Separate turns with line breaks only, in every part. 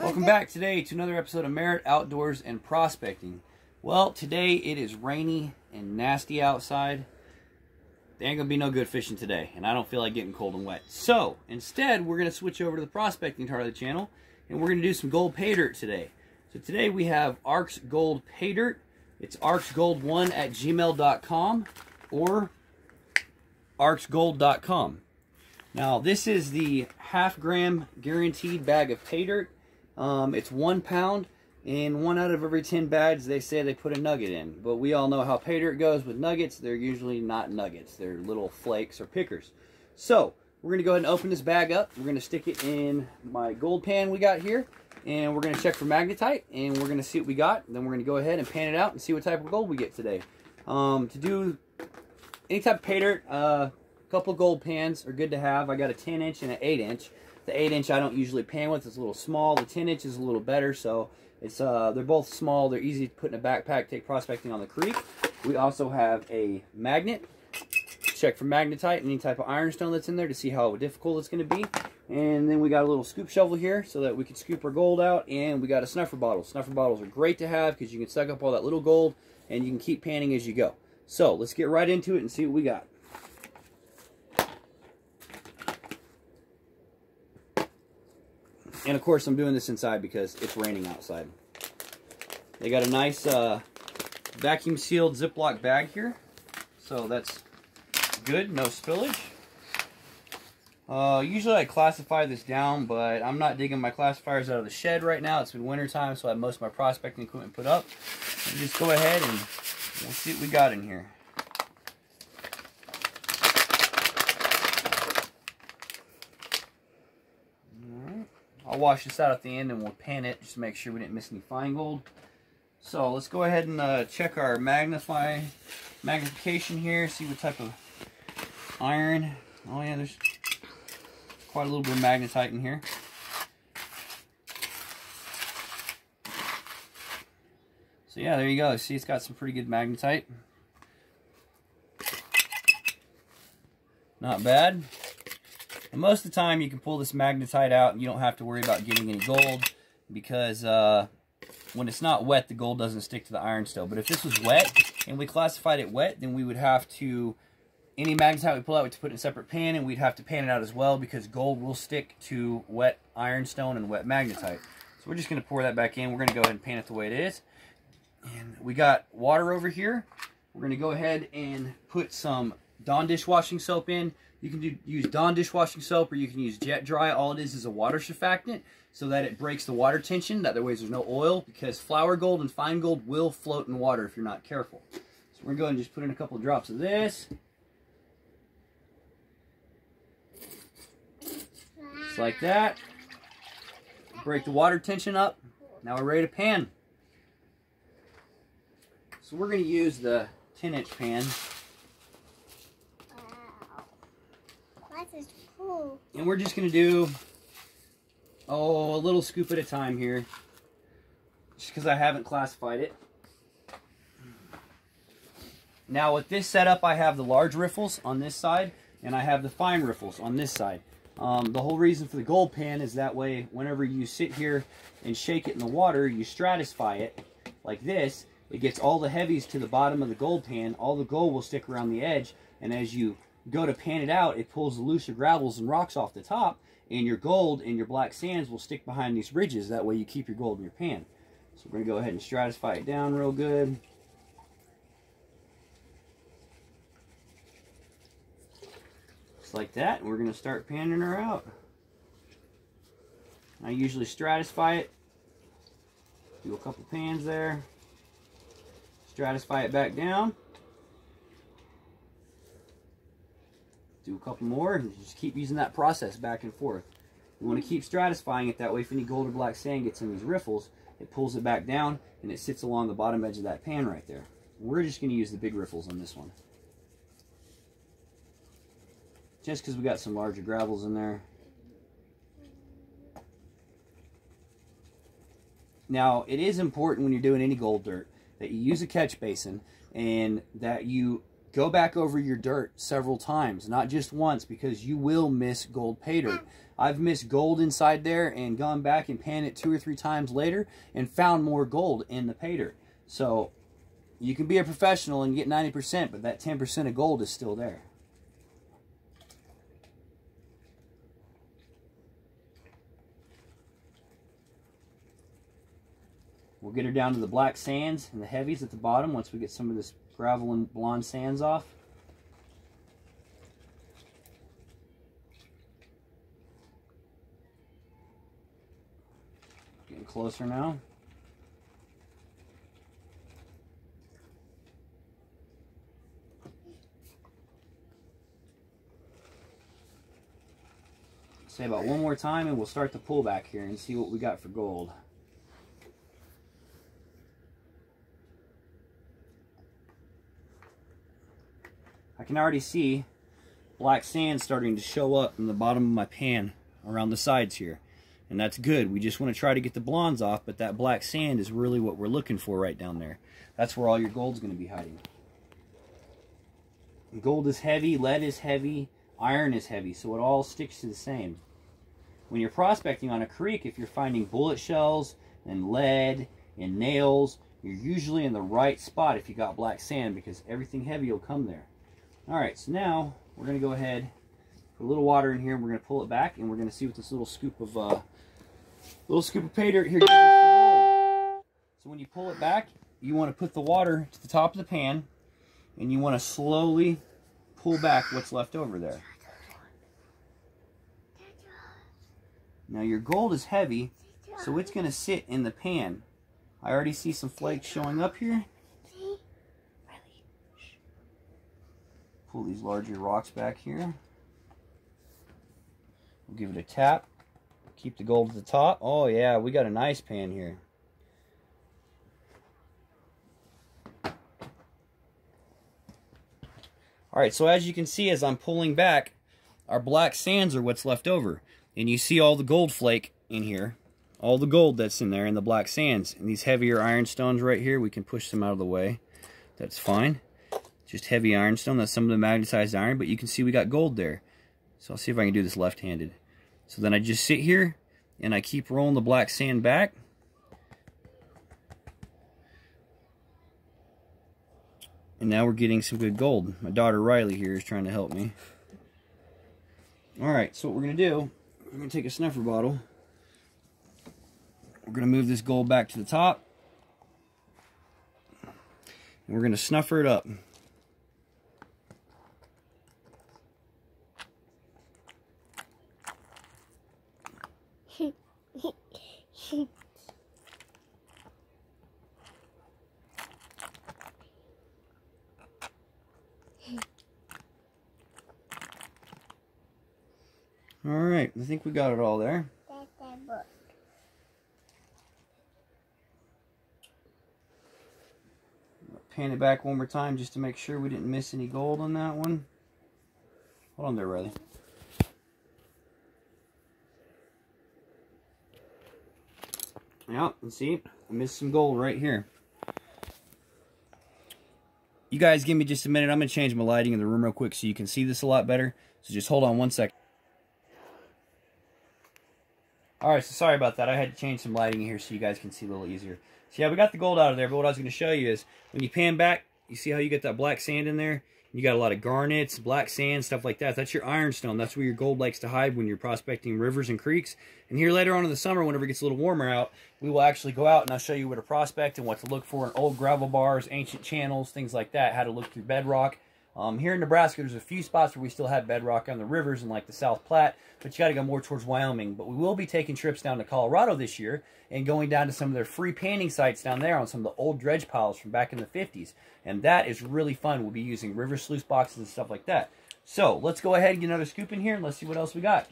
Welcome back today to another episode of Merritt Outdoors and Prospecting. Well, today it is rainy and nasty outside. There ain't gonna be no good fishing today, and I don't feel like getting cold and wet. So, instead, we're gonna switch over to the prospecting part of the channel, and we're gonna do some gold pay dirt today. So today we have Arx Gold Pay Dirt. It's arxgold1 at gmail.com or arxgold.com. Now, this is the half gram guaranteed bag of pay dirt. Um, it's one pound, and one out of every 10 bags they say they put a nugget in. But we all know how pay dirt goes with nuggets. They're usually not nuggets, they're little flakes or pickers. So, we're going to go ahead and open this bag up. We're going to stick it in my gold pan we got here. And we're going to check for magnetite, and we're going to see what we got. Then we're going to go ahead and pan it out and see what type of gold we get today. Um, to do any type of pay dirt, a couple gold pans are good to have. I got a 10 inch and an 8 inch. The 8 inch I don't usually pan with. It's a little small. The 10 inch is a little better. So it's uh, they're both small. They're easy to put in a backpack, take prospecting on the creek. We also have a magnet. Check for magnetite any type of ironstone that's in there to see how difficult it's going to be. And then we got a little scoop shovel here so that we can scoop our gold out. And we got a snuffer bottle. Snuffer bottles are great to have because you can suck up all that little gold and you can keep panning as you go. So let's get right into it and see what we got. And of course, I'm doing this inside because it's raining outside. They got a nice uh, vacuum sealed Ziploc bag here. So that's good, no spillage. Uh, usually I classify this down, but I'm not digging my classifiers out of the shed right now. It's been winter time, so I have most of my prospecting equipment put up. And just go ahead and we'll see what we got in here. I'll wash this out at the end and we'll pan it just to make sure we didn't miss any fine gold. So let's go ahead and uh, check our magnify magnification here, see what type of iron. Oh yeah, there's quite a little bit of magnetite in here. So yeah, there you go. See, it's got some pretty good magnetite. Not bad. And most of the time you can pull this magnetite out and you don't have to worry about getting any gold because uh, when it's not wet, the gold doesn't stick to the iron still. But if this was wet and we classified it wet, then we would have to, any magnetite we pull out, we have to put in a separate pan and we'd have to pan it out as well because gold will stick to wet ironstone and wet magnetite. So we're just going to pour that back in. We're going to go ahead and pan it the way it is. And we got water over here. We're going to go ahead and put some Dawn dishwashing soap in. You can do, use Dawn dishwashing soap or you can use Jet Dry. All it is is a water surfactant so that it breaks the water tension. That way there's no oil because flour gold and fine gold will float in water if you're not careful. So we're going to go and just put in a couple of drops of this. Just like that. Break the water tension up. Now we're ready to pan. So we're going to use the 10 inch pan. And we're just going to do, oh, a little scoop at a time here. Just because I haven't classified it. Now with this setup, I have the large riffles on this side, and I have the fine riffles on this side. Um, the whole reason for the gold pan is that way, whenever you sit here and shake it in the water, you stratify it like this. It gets all the heavies to the bottom of the gold pan. All the gold will stick around the edge, and as you go to pan it out, it pulls the looser gravels and rocks off the top, and your gold and your black sands will stick behind these ridges. That way you keep your gold in your pan. So we're going to go ahead and stratify it down real good. Just like that. And we're going to start panning her out. I usually stratify it. Do a couple pans there. Stratify it back down. Do a couple more and just keep using that process back and forth. You want to keep stratifying it that way if any gold or black sand gets in these riffles, it pulls it back down and it sits along the bottom edge of that pan right there. We're just going to use the big riffles on this one. Just because we got some larger gravels in there. Now, it is important when you're doing any gold dirt that you use a catch basin and that you go back over your dirt several times, not just once, because you will miss gold dirt. I've missed gold inside there and gone back and panned it two or three times later and found more gold in the dirt. So you can be a professional and get 90%, but that 10% of gold is still there. We'll get her down to the black sands and the heavies at the bottom once we get some of this gravel and blonde sands off. Getting closer now. Say about one more time and we'll start the pull back here and see what we got for gold. I can already see black sand starting to show up in the bottom of my pan around the sides here. And that's good. We just want to try to get the blondes off, but that black sand is really what we're looking for right down there. That's where all your gold's going to be hiding. Gold is heavy, lead is heavy, iron is heavy, so it all sticks to the same. When you're prospecting on a creek, if you're finding bullet shells and lead and nails, you're usually in the right spot if you got black sand because everything heavy will come there. All right, so now we're going to go ahead, put a little water in here, and we're going to pull it back, and we're going to see what this little scoop of uh, little scoop of pay dirt here gives us. So when you pull it back, you want to put the water to the top of the pan, and you want to slowly pull back what's left over there. Now your gold is heavy, so it's going to sit in the pan. I already see some flakes showing up here. Pull these larger rocks back here. We'll give it a tap. Keep the gold at the top. Oh yeah, we got a nice pan here. Alright, so as you can see as I'm pulling back, our black sands are what's left over. And you see all the gold flake in here. All the gold that's in there in the black sands. And these heavier ironstones right here, we can push them out of the way. That's fine. Just heavy ironstone. That's some of the magnetized iron. But you can see we got gold there. So I'll see if I can do this left-handed. So then I just sit here and I keep rolling the black sand back. And now we're getting some good gold. My daughter Riley here is trying to help me. Alright, so what we're going to do, we're going to take a snuffer bottle. We're going to move this gold back to the top. And we're going to snuffer it up. All right, I think we got it all there. Pan it back one more time just to make sure we didn't miss any gold on that one. Hold on there, Riley. Yeah, see, I missed some gold right here. You guys give me just a minute. I'm going to change my lighting in the room real quick so you can see this a lot better. So just hold on one second. Alright, so sorry about that. I had to change some lighting here so you guys can see a little easier. So yeah, we got the gold out of there, but what I was going to show you is when you pan back, you see how you get that black sand in there? You got a lot of garnets, black sand, stuff like that. That's your ironstone. That's where your gold likes to hide when you're prospecting rivers and creeks. And here later on in the summer, whenever it gets a little warmer out, we will actually go out and I'll show you where to prospect and what to look for in old gravel bars, ancient channels, things like that, how to look through bedrock. Um, here in Nebraska, there's a few spots where we still have bedrock on the rivers and like the South Platte, but you got to go more towards Wyoming. But we will be taking trips down to Colorado this year and going down to some of their free panning sites down there on some of the old dredge piles from back in the 50s. And that is really fun. We'll be using river sluice boxes and stuff like that. So let's go ahead and get another scoop in here and let's see what else we got.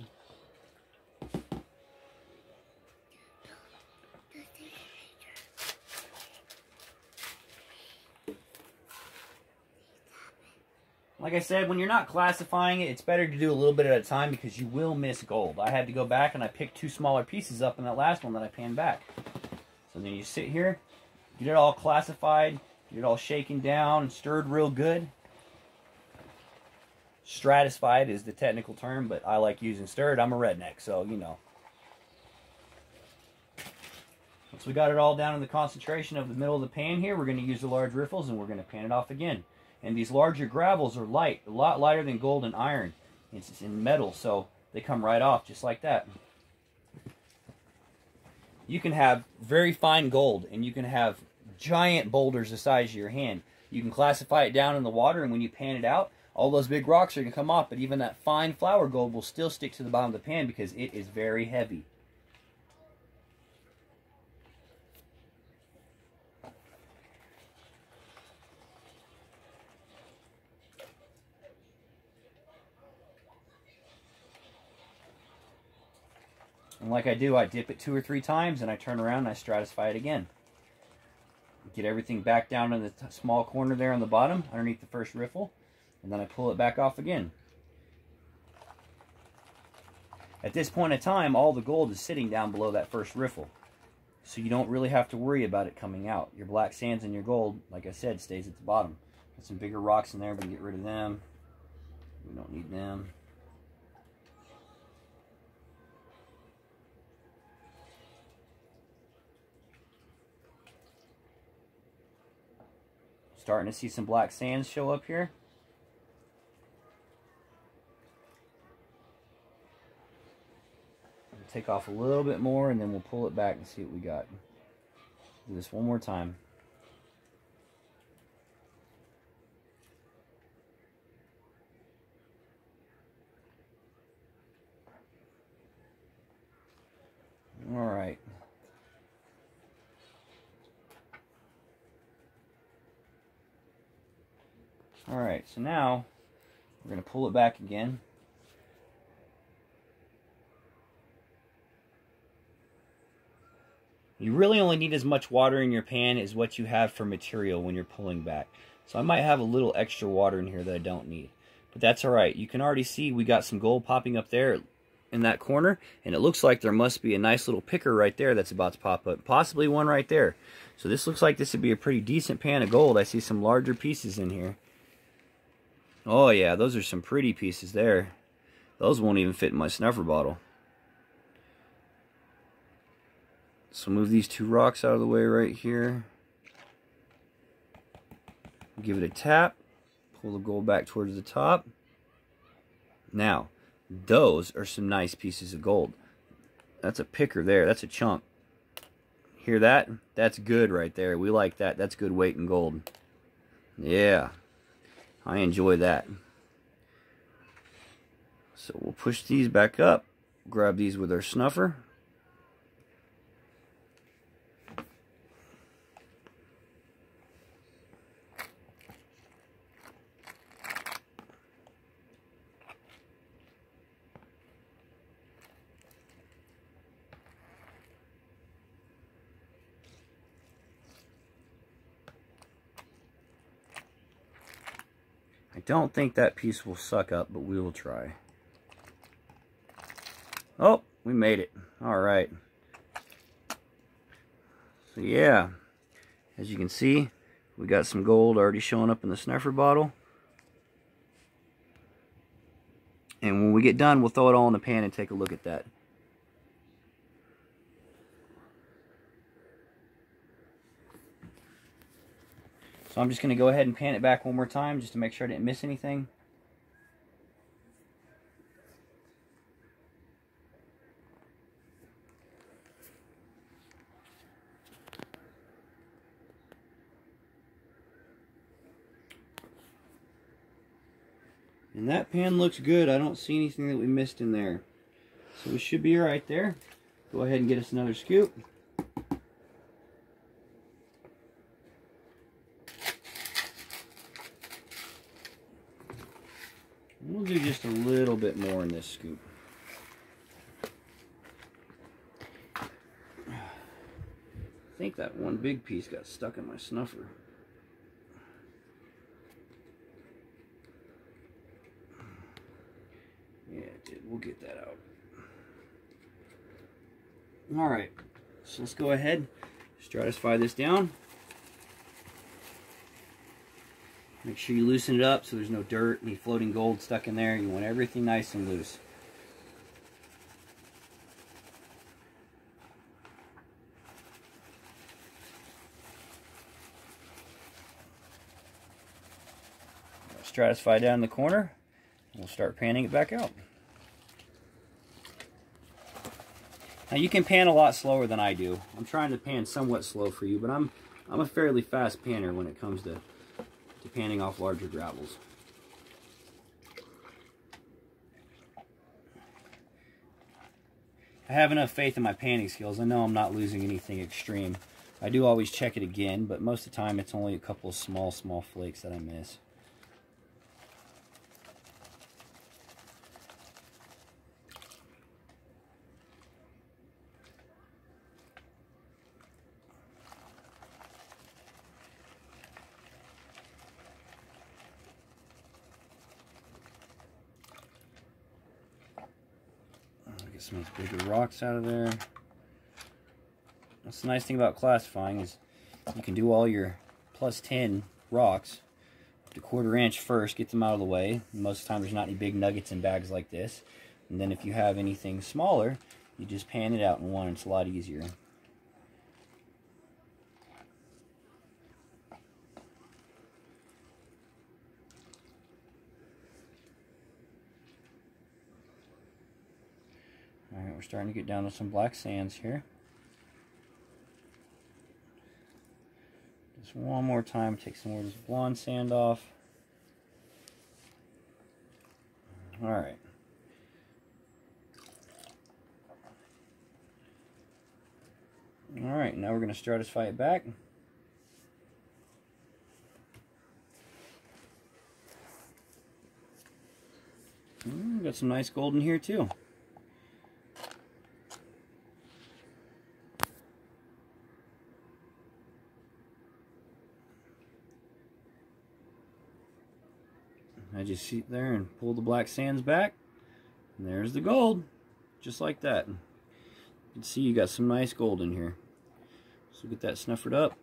Like I said, when you're not classifying it, it's better to do a little bit at a time because you will miss gold. I had to go back and I picked two smaller pieces up in that last one that I panned back. So then you sit here, get it all classified, get it all shaken down stirred real good. Stratified is the technical term, but I like using stirred. I'm a redneck, so you know. Once we got it all down in the concentration of the middle of the pan here, we're going to use the large riffles and we're going to pan it off again. And these larger gravels are light, a lot lighter than gold and iron. It's in metal, so they come right off just like that. You can have very fine gold and you can have giant boulders the size of your hand. You can classify it down in the water and when you pan it out, all those big rocks are going to come off, but even that fine flour gold will still stick to the bottom of the pan because it is very heavy. And like I do, I dip it two or three times and I turn around and I stratify it again. Get everything back down in the small corner there on the bottom underneath the first riffle. And then I pull it back off again. At this point in time, all the gold is sitting down below that first riffle. So you don't really have to worry about it coming out. Your black sands and your gold, like I said, stays at the bottom. Got some bigger rocks in there, but get rid of them. We don't need them. Starting to see some black sands show up here. take off a little bit more and then we'll pull it back and see what we got. Do this one more time. All right. All right, so now we're going to pull it back again. You really only need as much water in your pan as what you have for material when you're pulling back. So I might have a little extra water in here that I don't need. But that's alright. You can already see we got some gold popping up there in that corner. And it looks like there must be a nice little picker right there that's about to pop up. Possibly one right there. So this looks like this would be a pretty decent pan of gold. I see some larger pieces in here. Oh yeah, those are some pretty pieces there. Those won't even fit in my snuffer bottle. So move these two rocks out of the way right here. Give it a tap. Pull the gold back towards the top. Now, those are some nice pieces of gold. That's a picker there. That's a chunk. Hear that? That's good right there. We like that. That's good weight in gold. Yeah. I enjoy that. So we'll push these back up. Grab these with our snuffer. Don't think that piece will suck up, but we will try. Oh, we made it. All right. So yeah, as you can see, we got some gold already showing up in the snuffer bottle. And when we get done, we'll throw it all in the pan and take a look at that. So I'm just going to go ahead and pan it back one more time just to make sure I didn't miss anything. And that pan looks good. I don't see anything that we missed in there. So we should be right there. Go ahead and get us another scoop. We'll do just a little scoop. I think that one big piece got stuck in my snuffer. Yeah, it did. We'll get that out. Alright, so let's go ahead, stratify this down. Make sure you loosen it up so there's no dirt, any floating gold stuck in there. You want everything nice and loose. Stratify down the corner. We'll start panning it back out. Now you can pan a lot slower than I do. I'm trying to pan somewhat slow for you, but I'm I'm a fairly fast panner when it comes to, to panning off larger gravels. I have enough faith in my panning skills. I know I'm not losing anything extreme. I do always check it again, but most of the time it's only a couple of small, small flakes that I miss. Some of these bigger rocks out of there. That's the nice thing about classifying is you can do all your plus 10 rocks to quarter inch first, get them out of the way. Most of the time there's not any big nuggets in bags like this. And then if you have anything smaller, you just pan it out in one. It's a lot easier. Alright, we're starting to get down to some black sands here. Just one more time, take some more of this blonde sand off. Alright. Alright, now we're going to stratify it back. Mm, got some nice gold in here too. Sit there and pull the black sands back. And there's the gold. Just like that. You can see you got some nice gold in here. So get that snuffered up.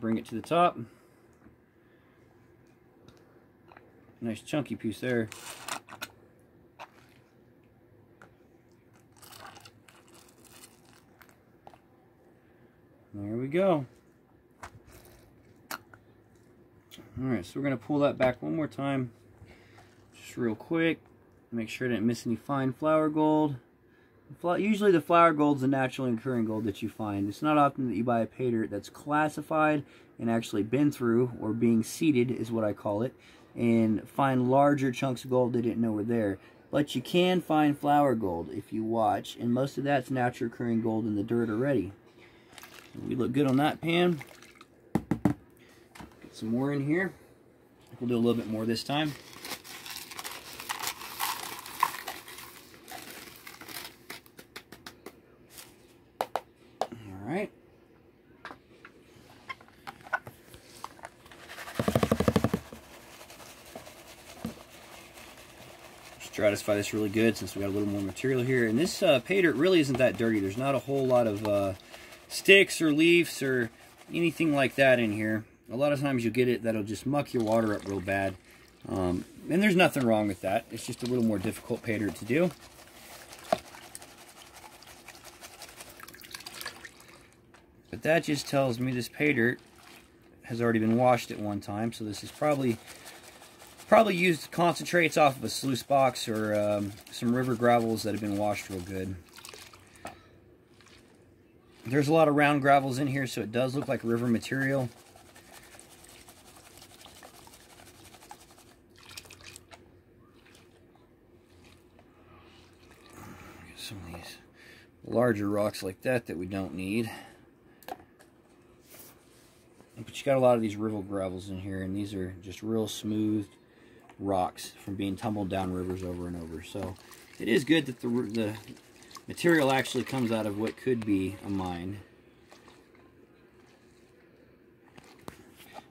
Bring it to the top. Nice chunky piece there. There we go. Alright, so we're to pull that back one more time. Just real quick. Make sure I didn't miss any fine flour gold. Usually the flour gold is the naturally occurring gold that you find. It's not often that you buy a pay dirt that's classified and actually been through, or being seeded is what I call it, and find larger chunks of gold they didn't know were there. But you can find flour gold if you watch, and most of that's naturally occurring gold in the dirt already. We look good on that pan some more in here. We'll do a little bit more this time. All right. Stratify this really good since we got a little more material here. And this uh, pay dirt really isn't that dirty. There's not a whole lot of uh, sticks or leaves or anything like that in here a lot of times you'll get it that'll just muck your water up real bad. Um, and there's nothing wrong with that. It's just a little more difficult pay dirt to do. But that just tells me this pay dirt has already been washed at one time. So this is probably probably used concentrates off of a sluice box or um, some river gravels that have been washed real good. There's a lot of round gravels in here, so it does look like river material. Larger rocks like that that we don't need. But you got a lot of these river gravels in here, and these are just real smooth rocks from being tumbled down rivers over and over. So it is good that the, the material actually comes out of what could be a mine.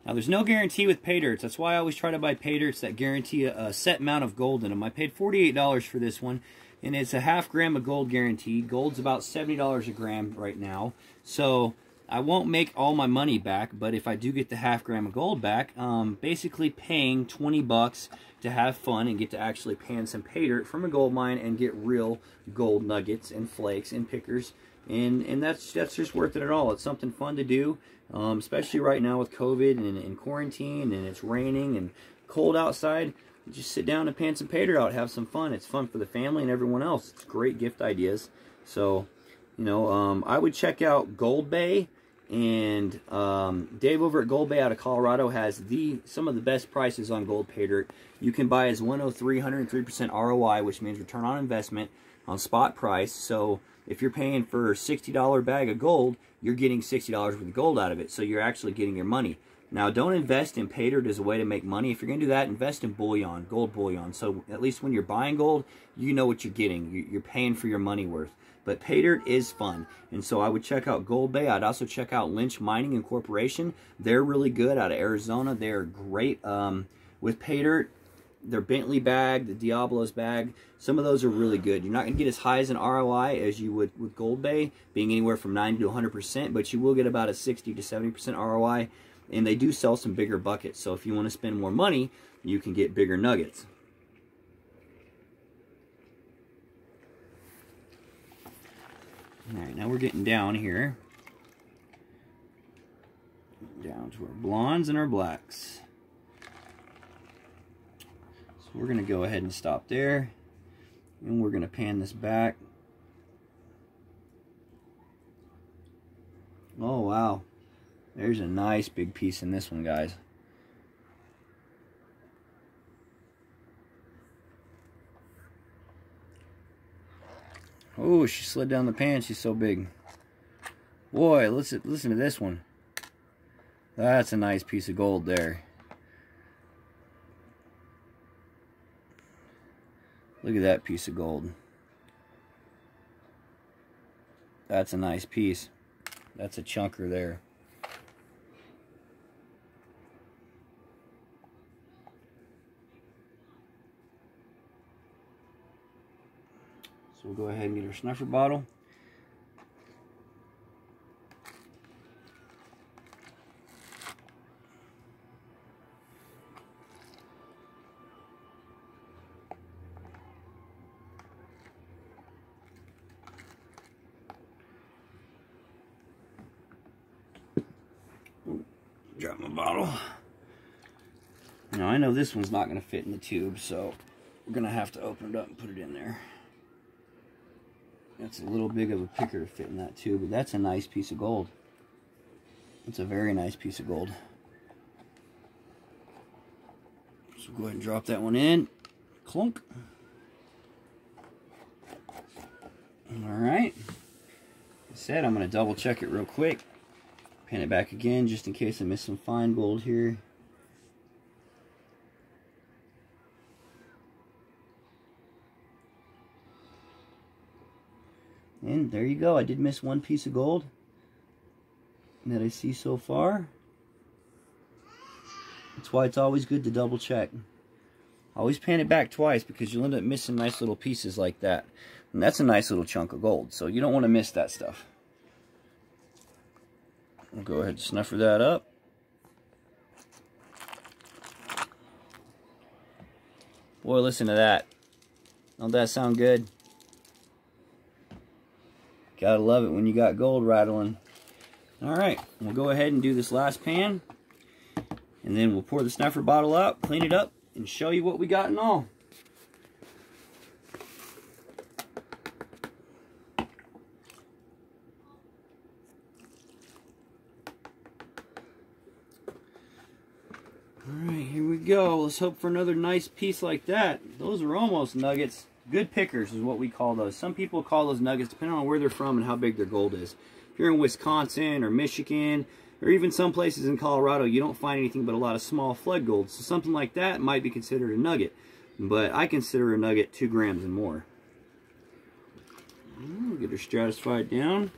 Now, there's no guarantee with pay dirts. That's why I always try to buy pay dirts that guarantee a, a set amount of gold in them. I paid $48 for this one and it's a half gram of gold guaranteed. Gold's about $70 a gram right now. So I won't make all my money back, but if I do get the half gram of gold back, um, basically paying 20 bucks to have fun and get to actually pan some pay dirt from a gold mine and get real gold nuggets and flakes and pickers. And, and that's that's just worth it at all. It's something fun to do, um, especially right now with COVID and, and quarantine and it's raining and cold outside. Just sit down and pan some dirt out, have some fun. It's fun for the family and everyone else. It's great gift ideas. So, you know, um, I would check out Gold Bay and um, Dave over at Gold Bay out of Colorado has the some of the best prices on gold pay dirt. You can buy as 103, 103% ROI, which means return on investment on spot price. So if you're paying for a $60 bag of gold, you're getting $60 worth of gold out of it. So you're actually getting your money. Now, don't invest in dirt as a way to make money. If you're going to do that, invest in bullion, gold bullion. So at least when you're buying gold, you know what you're getting. You're paying for your money worth. But dirt is fun. And so I would check out Gold Bay. I'd also check out Lynch Mining Incorporation. They're really good out of Arizona. They're great um, with dirt. Their Bentley bag, the Diablos bag, some of those are really good. You're not going to get as high as an ROI as you would with Gold Bay, being anywhere from 90 to 100%, but you will get about a 60 to 70% ROI. And they do sell some bigger buckets. So if you want to spend more money, you can get bigger nuggets. Alright, now we're getting down here. Down to our blondes and our blacks. So we're going to go ahead and stop there. And we're going to pan this back. Oh, wow. There's a nice big piece in this one, guys. Oh, she slid down the pan. She's so big. Boy, listen, listen to this one. That's a nice piece of gold there. Look at that piece of gold. That's a nice piece. That's a chunker there. We'll go ahead and get our snuffer bottle. drop my bottle. Now I know this one's not going to fit in the tube, so we're going to have to open it up and put it in there. That's a little big of a picker to fit in that too, but that's a nice piece of gold. It's a very nice piece of gold. So go ahead and drop that one in. Clunk. Alright. Like I said, I'm going to double check it real quick. Pan it back again just in case I miss some fine gold here. And there you go. I did miss one piece of gold that I see so far. That's why it's always good to double check. Always pan it back twice because you'll end up missing nice little pieces like that. And that's a nice little chunk of gold, so you don't want to miss that stuff. We'll go ahead and snuffer that up. Boy, listen to that. Don't that sound good? Gotta love it when you got gold rattling. Alright, we'll go ahead and do this last pan. And then we'll pour the snuffer bottle out, clean it up, and show you what we got in all. Alright, here we go. Let's hope for another nice piece like that. Those are almost nuggets. Good pickers is what we call those. Some people call those nuggets depending on where they're from and how big their gold is. If you're in Wisconsin or Michigan or even some places in Colorado, you don't find anything but a lot of small flood gold. So something like that might be considered a nugget. But I consider a nugget two grams and more. Get her stratified down.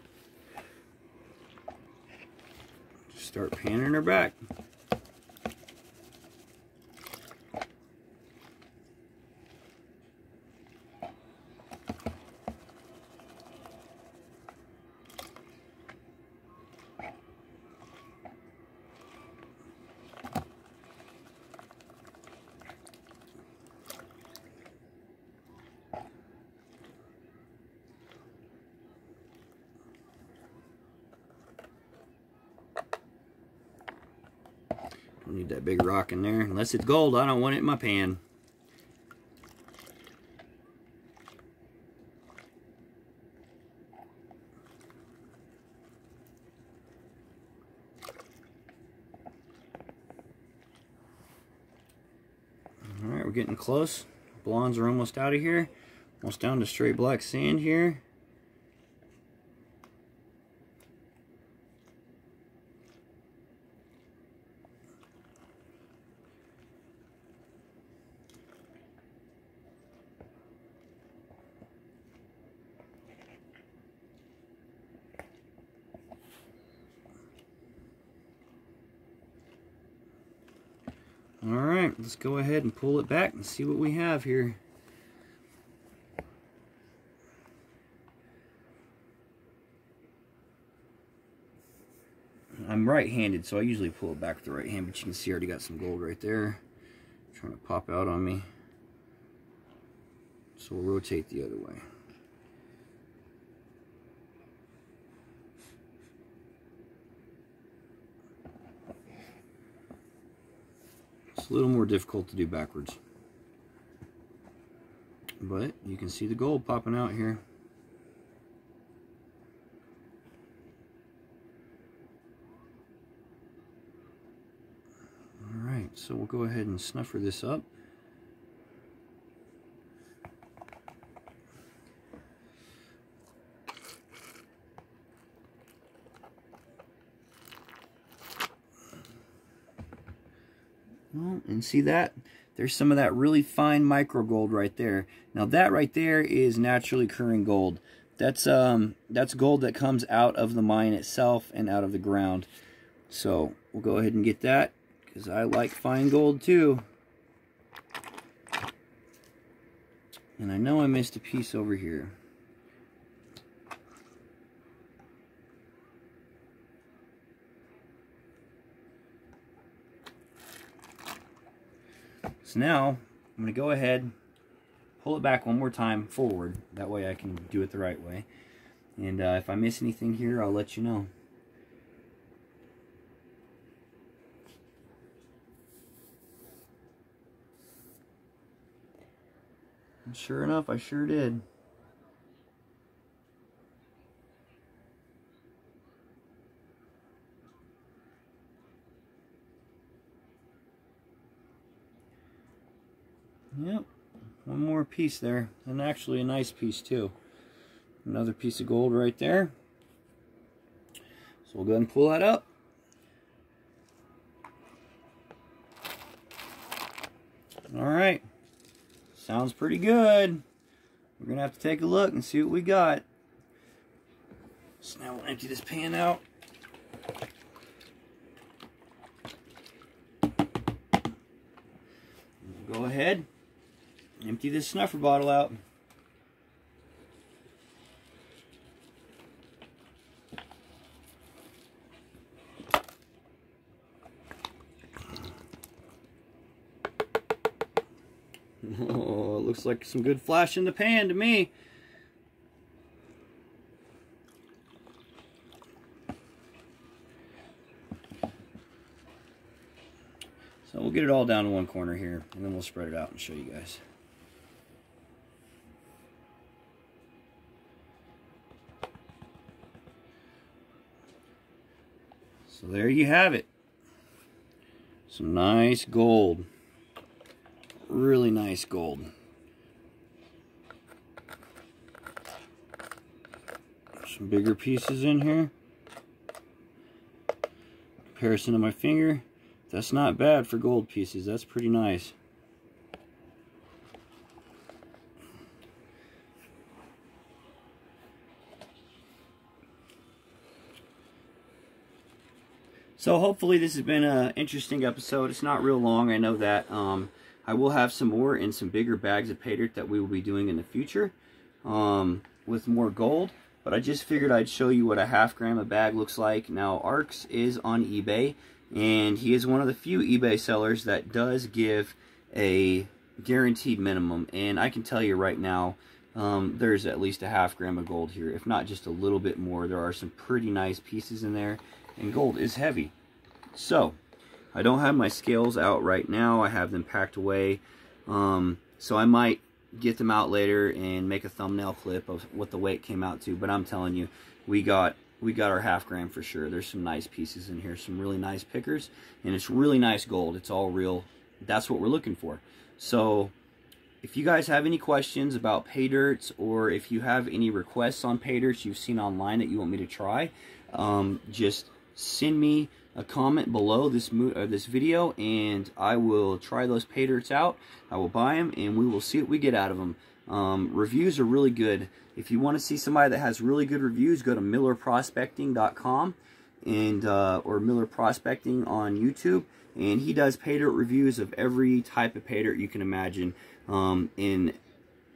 Just start panning her back. Don't need that big rock in there. Unless it's gold, I don't want it in my pan. Alright, we're getting close. Blondes are almost out of here. Almost down to straight black sand here. All right, let's go ahead and pull it back and see what we have here. I'm right-handed, so I usually pull it back with the right hand, but you can see I already got some gold right there. Trying to pop out on me. So we'll rotate the other way. A little more difficult to do backwards. But you can see the gold popping out here. Alright, so we'll go ahead and snuffer this up. Well, and see that? There's some of that really fine micro gold right there. Now that right there is naturally occurring gold. That's um that's gold that comes out of the mine itself and out of the ground. So we'll go ahead and get that because I like fine gold too. And I know I missed a piece over here. So now I'm going to go ahead, pull it back one more time forward. That way I can do it the right way. And uh, if I miss anything here, I'll let you know. And sure enough, I sure did. Yep, one more piece there, and actually a nice piece too. Another piece of gold right there. So we'll go ahead and pull that up. All right, sounds pretty good. We're gonna have to take a look and see what we got. So now we'll empty this pan out. Go ahead, empty this snuffer bottle out. Oh, it looks like some good flash in the pan to me. So we'll get it all down to one corner here, and then we'll spread it out and show you guys. There you have it. Some nice gold. Really nice gold. Some bigger pieces in here. Comparison to my finger. That's not bad for gold pieces. That's pretty nice. So hopefully this has been an interesting episode. It's not real long, I know that. Um, I will have some more in some bigger bags of pay dirt that we will be doing in the future um, with more gold. But I just figured I'd show you what a half gram a bag looks like. Now, Arx is on eBay, and he is one of the few eBay sellers that does give a guaranteed minimum. And I can tell you right now, um, there's at least a half gram of gold here, if not just a little bit more. There are some pretty nice pieces in there, and gold is heavy. So, I don't have my scales out right now. I have them packed away. Um, so I might get them out later and make a thumbnail clip of what the weight came out to. But I'm telling you, we got we got our half gram for sure. There's some nice pieces in here, some really nice pickers, and it's really nice gold. It's all real. That's what we're looking for. So if you guys have any questions about pay dirts or if you have any requests on pay dirts you've seen online that you want me to try, um, just send me a comment below this uh, this video and I will try those pay dirts out. I will buy them and we will see what we get out of them. Um, reviews are really good. If you want to see somebody that has really good reviews, go to millerprospecting.com and uh, or Miller Prospecting on YouTube. And he does pay dirt reviews of every type of pay dirt you can imagine um, in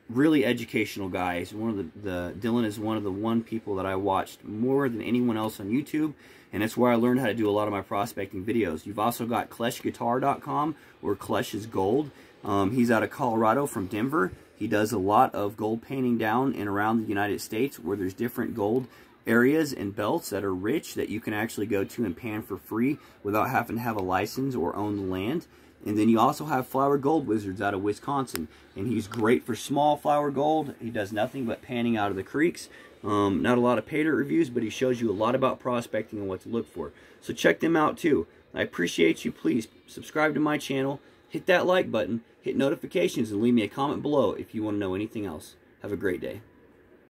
really educational guys. One of the, the Dylan is one of the one people that I watched more than anyone else on YouTube, and it's where I learned how to do a lot of my prospecting videos. You've also got KleshGuitar.com where Klesh is Gold. Um, he's out of Colorado from Denver. He does a lot of gold panning down and around the United States where there's different gold areas and belts that are rich that you can actually go to and pan for free without having to have a license or own the land. And then you also have Flour Gold Wizards out of Wisconsin. And he's great for small flour gold. He does nothing but panning out of the creeks. Um, not a lot of pay dirt reviews, but he shows you a lot about prospecting and what to look for. So check them out too. I appreciate you. Please subscribe to my channel. Hit that like button. Hit notifications and leave me a comment below if you want to know anything else. Have a great day.